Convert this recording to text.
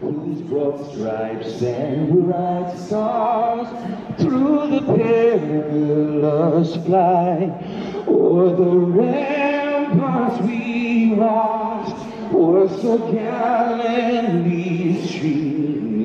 Whose broad stripes and bright stars through the perilous flight, o'er the ramparts we watched, o'er so gallantly streaming,